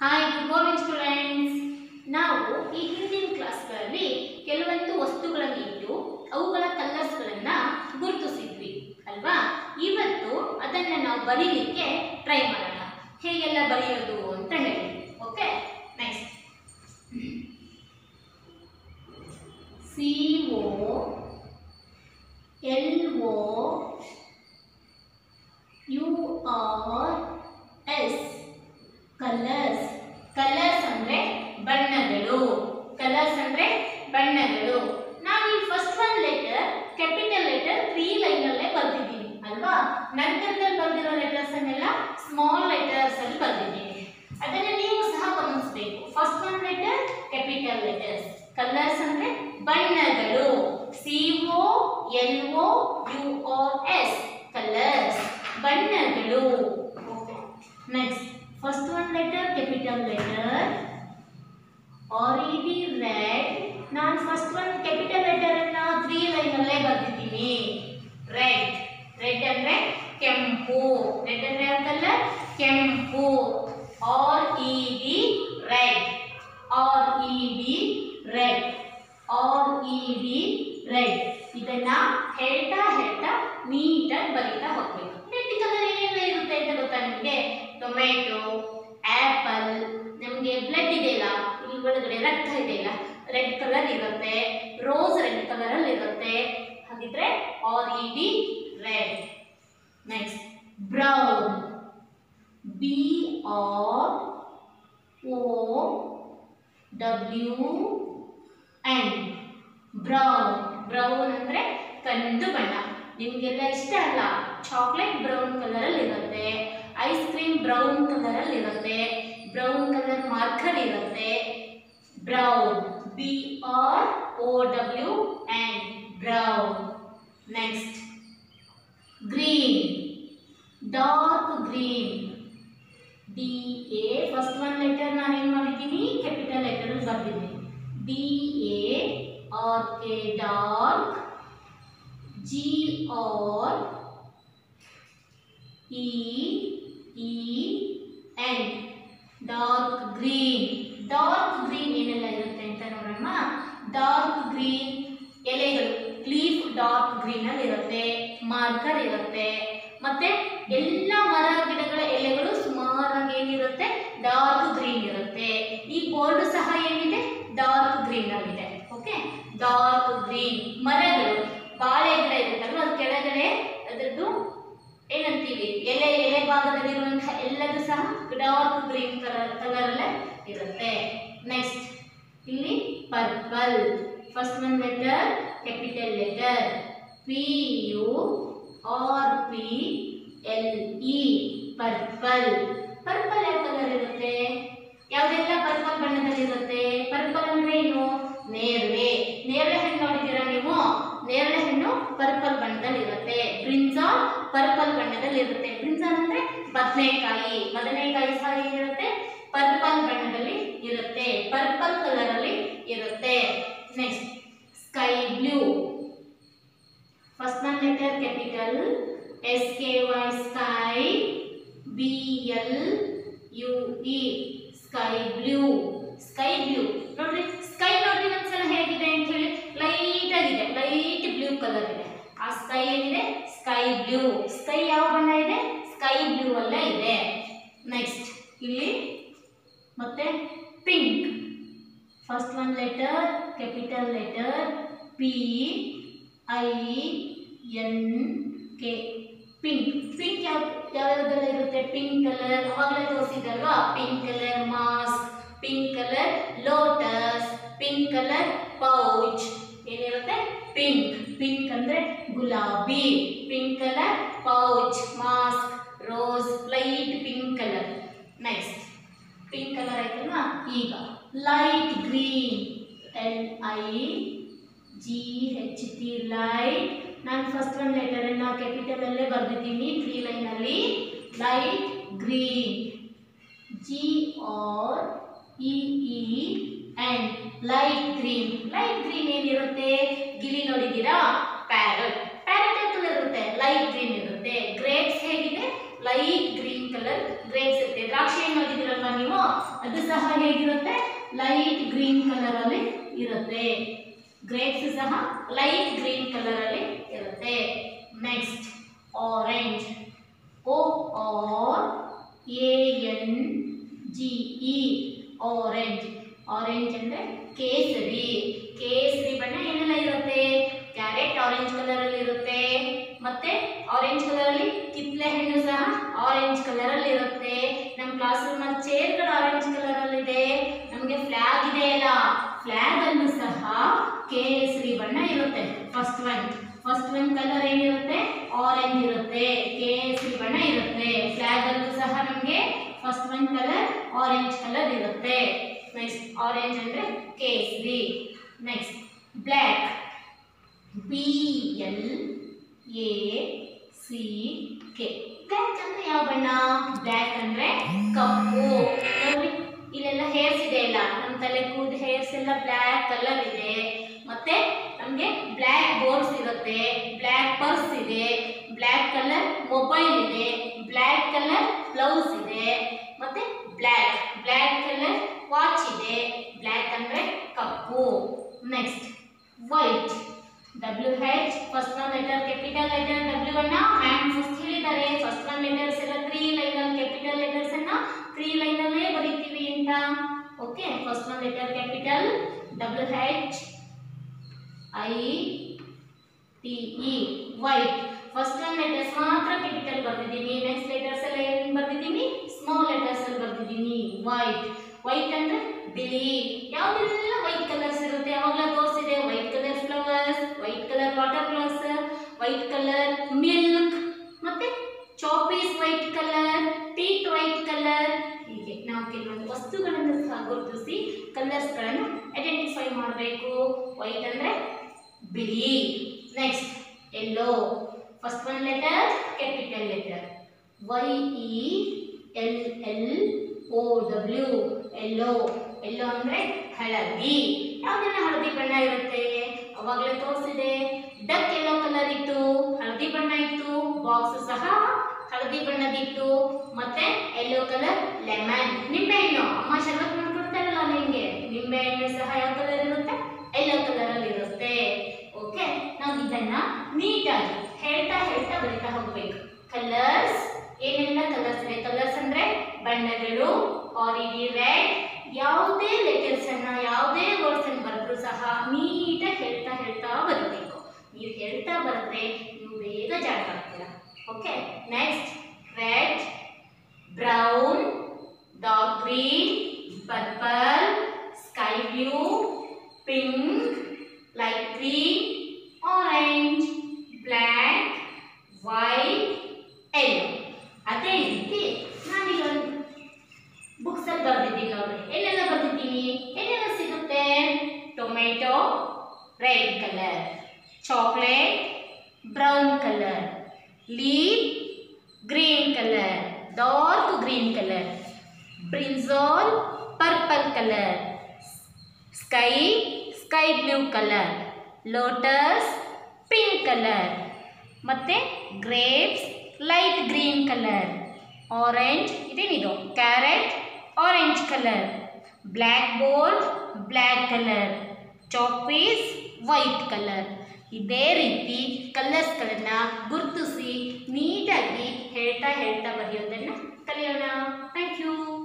Hi good morning students ನಾವು ಈ ಹಿಂದಿನ ಕ್ಲಾಸ್ಗಳಲ್ಲಿ ಕೆಲವೊಂದು ವಸ್ತುಗಳನ್ನು ಇಟ್ಟು ಅವುಗಳ ಕಲರ್ಸ್ಗಳನ್ನು ಗುರುತಿಸಿದ್ವಿ, ಅಲ್ವಾ? ಇವತ್ತು ಅದನ್ನು ನಾವು ಬರೀಲಿಕ್ಕೆ ಟ್ರೈ ಮಾಡೋಣ. ಹೇಗೆಲ್ಲ ಬರೆಯೋದು ಅಂತ ಹೇಳಿ okay nice C O L O U R S colours colours ಅಂದ್ರೆ ಬಣ್ಣಗಳು ಕಲರ್ಸ್ ಅಂದ್ರೆ ಬಣ್ಣಗಳು ನಾನು ಈ first one letter capital letter three line ಅಲ್ಲೇ ಬರ್ದಿದ್ದೀನಿ ಅಲ್ವಾ ನಂತರದಲ್ಲಿ ಬರ್ದಿರೋ ಲೆಟರ್ಸ್ ಅನ್ನೆಲ್ಲ ಸ್ಮಾಲ್ ಲೆಟರ್ಸ್ ಅಲ್ಲಿ ಬರ್ದಿದ್ದೀನಿ ಅದನ್ನ ನೀವು ಸಹ ಗಮನಿಸಬೇಕು first one letter capital letters colours ಅಂದ್ರೆ ಬಣ್ಣಗಳು L O U R S colours ಬಣ್ಣಗಳು. Next first one letter capital letter R E D red ನಾನು ಫಸ್ಟ್ ಒನ್ ಕ್ಯಾಪಿಟಲ್ ಲೆಟರ್ ಅನ್ನ ತ್ರೀ ಲೈನ್ ಅಲ್ಲೇ ರೆಡ್ ರೆಡ್ ಅಂದ್ರೆ ಕೆಂಪು ರೆಡ್ ಅಂದ್ರೆ ಯಾವ ಕಲರ್ ಕೆಂಪು R E D red R E D red R E D red ಇದನ್ನ ಹೇಳ್ತಾ ಹೇಳ್ತಾ ನೀಟಾಗಿ ಬರೀತಾ ಹೋಗ್ಬೇಕು. ರೆಡ್ ಕಲರ್ ಏನೆಲ್ಲ ಇರುತ್ತೆ ಅಂತ ಗೊತ್ತಾ ನಿಮಗೆ? ಟೊಮೆಟೊ ಆ್ಯಪಲ್ ನಮಗೆ ಬ್ಲಡ್ ಇದೆಯಲ್ಲ ಇಲ್ಲಿ ಒಳಗಡೆ ರಕ್ತ ಇದೆಯಲ್ಲ ರೆಡ್ ಕಲರ್ ಇರುತ್ತೆ ರೋಸ್ ರೆಡ್ ಕಲರಲ್ಲಿ ಇರುತ್ತೆ. ಹಾಗಿದ್ರೆ R E D red next brown B R O W N brown brown ಅಂದರೆ ಕಂದು ಬಣ್ಣ. ನಿಮಗೆಲ್ಲ ಇಷ್ಟ ಅಲ್ಲ? ಚಾಕ್ಲೇಟ್ ಬ್ರೌನ್ ಕಲರ್ ಅಲ್ಲಿ ಇರುತ್ತೆ ಐಸ್ ಕ್ರೀಮ್ ಬ್ರೌನ್ ಕಲರ್ ಅಲ್ಲಿ ಇರುತ್ತೆ. ಬ್ರೌನ್ ಕಲರ್ ಮಾರ್ಕರ್ ಇರುತ್ತೆ brown B R O W N brown next green dark green D A first one letter ನಾನು ಏನು ಮಾಡಿದ್ದೀನಿ capital letter ಬರ್ದಿದ್ದೀನಿ. D A R K dark G R E E N dark green dark green ಏನೆಲ್ಲ ಇರುತ್ತೆ ಅಂತ ನೋಡೋಣ dark green ಎಲೆಗಳು. ಕ್ಲೀಫ್ dark green ಅಲ್ಲಿ ಇರುತ್ತೆ. ಮಾರ್ಕರ್ ಇರುತ್ತೆ. ಮತ್ತೆ ಎಲ್ಲ ಮರ, ಗಿಡಗಳ ಎಲೆಗಳು ಸುಮಾರಾಗಿ ಏನಿರುತ್ತೆ? ಡಾರ್ಕ್ ಗ್ರೀನ್ ಇರುತ್ತೆ. ಈ ಬೋರ್ಡ್ ಸಹ ಏನಿದೆ? ಡಾರ್ಕ್ ಗ್ರೀನ್ ಆಗಿದೆ ಓಕೆ ಡಾರ್ಕ್ ಗ್ರೀನ್ ಮರಗಳು ಅದರದ್ದು ಏನಂತೀವಿ? ಎಲೆ ಎಲೆ ಭಾಗದಲ್ಲಿರುವಂತಹ ಎಲ್ಲದೂ ಸಹ ಡಾರ್ಕ್ ಗ್ರೀನ್ ಕಲರ್ ಕಲರ್ ಅಲ್ಲೇ ಇರುತ್ತೆ. ನೆಕ್ಸ್ಟ್ ಇಲ್ಲಿ purple first one letter capital letter P U R P L E purple purple ಯಾವ ಕಲರ್ ಇರುತ್ತೆ? ಯಾವುದೆಲ್ಲ ಪರ್ಪಲ್ ಬಣ್ಣದಲ್ಲಿ ಇರುತ್ತೆ ಪರ್ಪಲ್ ಅಂದ್ರೆ ಏನು? ನೇರಳೆ. ನೇರಳೆ ಹಣ್ಣು ನೋಡಿದ್ದೀರಾ ನೀವು? ನೇರಳೆ ಹಣ್ಣು ಪರ್ಪಲ್ ಬಣ್ಣದಲ್ಲಿ ಇರುತ್ತೆ ಬ್ರಿಂಜಾಲ್ ಪರ್ಪಲ್ ಬಣ್ಣದಲ್ಲಿ ಇರುತ್ತೆ. ಬ್ರಿಂಜಾಲ್ ಅಂದ್ರೆ ಬದನೆಕಾಯಿ. ಬದನೆಕಾಯಿ ಸಹ ಏನಿರುತ್ತೆ ಪರ್ಪಲ್ ಬಣ್ಣದಲ್ಲಿ ಇರುತ್ತೆ. ಪರ್ಪಲ್ ಕಲರ್ ಅಲ್ಲಿ ಇರುತ್ತೆ. Next sky blue first one letter capital S K Y sky B L U E sky blue sky blue ನೋಡ್ರಿ ಸ್ಕೈ ನೋಡ್ರಿ ಒಂದ್ಸಲ ಹೇಗಿದೆ ಅಂತ ಹೇಳಿ ಲೈಟ್ ಆಗಿದೆ ಲೈಟ್ ಬ್ಲೂ ಕಲರ್ ಇದೆ. ಆ ಸ್ಕೈ ಏನಿದೆ? ಸ್ಕೈ ಬ್ಲೂ ಸ್ಕೈ ಯಾವ ಬಣ್ಣ ಇದೆ? ಸ್ಕೈ ಬ್ಲೂ ಅಲ್ಲೇ ಇದೆ. ನೆಕ್ಸ್ಟ್ ಇಲ್ಲಿ ಮತ್ತೆ pink first one letter capital letter P I N K pink pink ಯಾವ ಯಾವ್ಯಾವ್ದೆಲ್ಲ ಇರುತ್ತೆ? ಪಿಂಕ್ ಕಲರ್ ಅವಾಗಲೇ ತೋರಿಸಿದಲ್ವಾ pink colour mask pink colour lotus pink colour pouch ಏನಿರುತ್ತೆ? ಪಿಂಕ್ ಪಿಂಕ್ ಅಂದ್ರೆ ಗುಲಾಬಿ. Pink colour pouch mask rose light pink colour next pink colour ಆಯ್ತಲ್ವಾ? ಈಗ light green L I G H T light ನಾನು first ಒಂದು letter ಅನ್ನ capital ಅಲ್ಲೇ ಬರ್ದಿದ್ದೀನಿ ಲೈನ್ ಅಲ್ಲಿ. Light green G R E light green light green ಏನಿರುತ್ತೆ? ಗಿಳಿ ನೋಡಿದ್ದೀರಾ ಪ್ಯಾರಟ್ ಪ್ಯಾರಟ್ ಯಾವ ಇರುತ್ತೆ? ಲೈಟ್ ಗ್ರೀನ್ ಇರುತ್ತೆ. ಗ್ರೇಪ್ಸ್ ಹೇಗಿದೆ? ಲೈಟ್ ಗ್ರೀನ್ ಕಲರ್ ಗ್ರೇಪ್ಸ್ ಇರುತ್ತೆ. ದ್ರಾಕ್ಷಿ ಏನ್ ನೋಡಿದಿರಲ್ವಾ ನೀವು? ಅದು ಸಹ ಹೇಗಿರುತ್ತೆ? ಲೈಟ್ ಗ್ರೀನ್ ಕಲರ್ ಅಲ್ಲಿ ಇರುತ್ತೆ. ಗ್ರೇಪ್ಸ್ ಸಹ ಲೈಟ್ ಗ್ರೀನ್ ಕಲರ್ ಅಲ್ಲಿ ಇರುತ್ತೆ. Next orange O R A N G E orange orange ಅಂದ್ರೆ ಕೇಸರಿ. ಕೇಸರಿ ಬಣ್ಣ ಏನೆಲ್ಲ ಇರುತ್ತೆ? ಕ್ಯಾರೆಟ್ ಆರೆಂಜ್ ಕಲರ್ ಅಲ್ಲಿ ಇರುತ್ತೆ. ಮತ್ತೆ ಆರೆಂಜ್ ಕಲರ್ ಅಲ್ಲಿ ಕಿತ್ಲೆ ಹಣ್ಣು ಸಹ ಆರೆಂಜ್ ಕಲರ್ ಅಲ್ಲಿ ಇರುತ್ತೆ. ನಮ್ಮ ಕ್ಲಾಸ್ ರೂಮ್ ಅಲ್ಲಿ ಚೇರ್ಗಳು ಆರೆಂಜ್ ಕಲರ್ ಅಲ್ಲಿ ಇದೆ. ನಮಗೆ ಫ್ಲಾಗ್ ಇದೆ ಅಲ್ಲ. ಫ್ಲಾಗ್ ಸಹ ಕೇಸರಿ ಬಣ್ಣ ಇರುತ್ತೆ. First one first one colour ಏನಿರುತ್ತೆ? ಆರೆಂಜ್ ಇರುತ್ತೆ. ಕೇಸರಿ ಬಣ್ಣ ಇರುತ್ತೆ. ಫ್ಲಾಗ್ ಅಲ್ಲೂ ಸಹ ನಮಗೆ first one colour orange colour ಇರುತ್ತೆ. ನೆಕ್ಸ್ಟ್ ಆರೆಂಜ್ ಅಂದರೆ ಕೇಸರಿ. Next black B L A C K black ಅಂದರೆ ಯಾವ ಬಣ್ಣ? ಬ್ಲ್ಯಾಕ್ ಅಂದರೆ ಕಪ್ಪು. ನೋಡಿ, ಇಲ್ಲೆಲ್ಲ ಹೇರ್ಸ್ ಇದೆ ಅಲ್ಲ? ನಮ್ಮ ತಲೆ ಕೂದ ಹೇರ್ಸ್ ಎಲ್ಲ ಬ್ಲ್ಯಾಕ್ ಕಲರ್ ಇದೆ. ಮತ್ತೆ ನಮಗೆ ಬ್ಲ್ಯಾಕ್ ಬೋರ್ಡ್ಸ್ ಇರುತ್ತೆ. ಬ್ಲ್ಯಾಕ್ ಪರ್ಸ್ ಇದೆ. ಬ್ಲ್ಯಾಕ್ ಕಲರ್ ಮೊಬೈಲ್ ಇದೆ. ಬ್ಲ್ಯಾಕ್ ಕಲರ್ ಬ್ಲೌಸ್ ಇದೆ ಮತ್ತೆ ಬ್ಲ್ಯಾಕ್ ಬ್ಲ್ಯಾಕ್ ಕಲರ್ ವಾಚ್ ಇದೆ ಬ್ಲ್ಯಾಕ್ ಅಂದ್ರೆ ಕಪ್ಪು next white W H first one letter capital letter W ಅನ್ನ ಮ್ಯಾಮ್ ಫಸ್ಟ್ ಹೇಳಿದ್ದಾರೆ ಫಸ್ಟ್ ಒನ್ ಲೆಟರ್ಸ್ ಎಲ್ಲ ತ್ರೀ ಲೈನ್ ಅಲ್ಲಿ ಕ್ಯಾಪಿಟಲ್ ಲೆಟರ್ಸ್ ಅನ್ನ ತ್ರೀ ಲೈನ್ ಅಲ್ಲೇ ಬರೀತೀವಿ ಅಂತ okay first one letter capital W H I T E white first one letters ಮಾತ್ರ capital ಬರ್ತಿದ್ದೀನಿ ನೆಕ್ಸ್ಟ್ ಲೆಟರ್ಸ್ ಎಲ್ಲ ಏನು ಬರ್ದಿದ್ದೀನಿ? ಸ್ಮಾಲ್ ಲೆಟರ್ಸ್ ಅಲ್ಲಿ ಬರ್ದಿದ್ದೀನಿ. ವೈಟ್ ವೈಟ್ ಅಂದ್ರೆ ಬಿಳಿ. ಯಾವುದೆಲ್ಲ ವೈಟ್ ಕಲರ್ಸ್ ಇರುತ್ತೆ? ಯಾವಾಗಲೂ ತೋರಿಸಿದೆ. White colour flowers white colour water flowers white colour milk ಮತ್ತೆ ಚಾಪೀಸ್ ವೈಟ್ ಕಲರ್ ಟೀಟ್ ವೈಟ್ ಕಲರ್ ನಾವು ಕೆಲವೊಂದು ವಸ್ತುಗಳನ್ನು ಸಹ ಗುರುತಿಸಿ ಕಲರ್ಸ್ಗಳನ್ನು ಐಡೆಂಟಿಫೈ ಮಾಡಬೇಕು. ವೈಟ್ ಅಂದ್ರೆ ಬಿಳಿ. Next yellow first one letter capital letter Y E L L O W yellow yellow ಅಂದ್ರೆ ಹಳದಿ. ಯಾವ್ದೆಲ್ಲ ಹಳದಿ ಬಣ್ಣ ಇರುತ್ತೆ? ಅವಾಗಲೇ ತೋರಿಸಿದೆ. ಡಕ್ ಎಲ್ಲೋ ಕಲರ್ ಇತ್ತು. ಹಳದಿ ಬಣ್ಣ ಇತ್ತು. ಬಾಕ್ಸ್ ಸಹ ಹಳದಿ ಬಣ್ಣದಿತ್ತು ಮತ್ತೆ ಯೆಲ್ಲೋ ಕಲರ್ ಲೆಮನ್ ನಿಂಬೆಹಣ್ಣು, ಅಮ್ಮ ಶರಬತ್ ಮಾಡ್ಕೊಡ್ತಾರಲ್ಲ ನಿಮ್ಗೆ ನಿಂಬೆಹಣ್ಣು ಸಹ ಯಾವ ಕಲರ್ ಇರುತ್ತೆ? ಯೆಲ್ಲೋ ಕಲರ್ ಅಲ್ಲಿ ಇರುತ್ತೆ. ಓಕೆ ನಾವು ಇದನ್ನ ನೀಟಾಗಿ ಹೇಳ್ತಾ ಹೇಳ್ತಾ ಬರಿತಾ ಹೋಗ್ಬೇಕು. ಕಲರ್ಸ್ ಏನೆಲ್ಲ ಕಲರ್ಸ್ ಇದೆ? ಕಲರ್ಸ್ ಅಂದ್ರೆ ಬಣ್ಣಗಳು ಆರಿಡಿ ರೆಡ್ ಯಾವುದೇ ಲೆಟರ್ಸ್ ಅನ್ನ, ಯಾವುದೇ ವರ್ಡ್ಸ್ ಅನ್ನು ಬರೆದ್ರು ಸಹ ನೀಟಾಗಿ ಹೇಳ್ತಾ ಹೇಳ್ತಾ ಬರಬೇಕು. ನೀವು ಹೇಳ್ತಾ ಬರೆದ್ರೆ ನೀವು ಬೇಗ ಜಾಗ ಆಗ್ತೀರಾ okay next red brown dark green purple sky blue pink light green orange black white yellow ಅದೇ ರೀತಿ ನಾನೀಗೊಂದು ಬುಕ್ಸ್ ಅಲ್ಲಿ ಬರ್ದಿದ್ದೀನಿ ನೋಡ್ರಿ ಏನೆಲ್ಲ ಬರ್ದಿದ್ದೀನಿ ಏನೆಲ್ಲ ಸಿಗುತ್ತೆ tomato red colour chocolate brown colour leaf green colour dark green colour brinjal purple colour sky sky blue colour lotus pink colour ಮತ್ತು grapes light green colour orange ಇದೇನಿದು? Carrot orange colour black board black colour chalk piece white colour ಇದೇ ರೀತಿ ಕಲರ್ಸ್ಗಳನ್ನು ಗುರುತಿಸಿ ನೀಟಾಗಿ ಹೇಳ್ತಾ ಹೇಳ್ತಾ ಬರೆಯೋದನ್ನು ಕಲಿಯೋಣ. Thank you.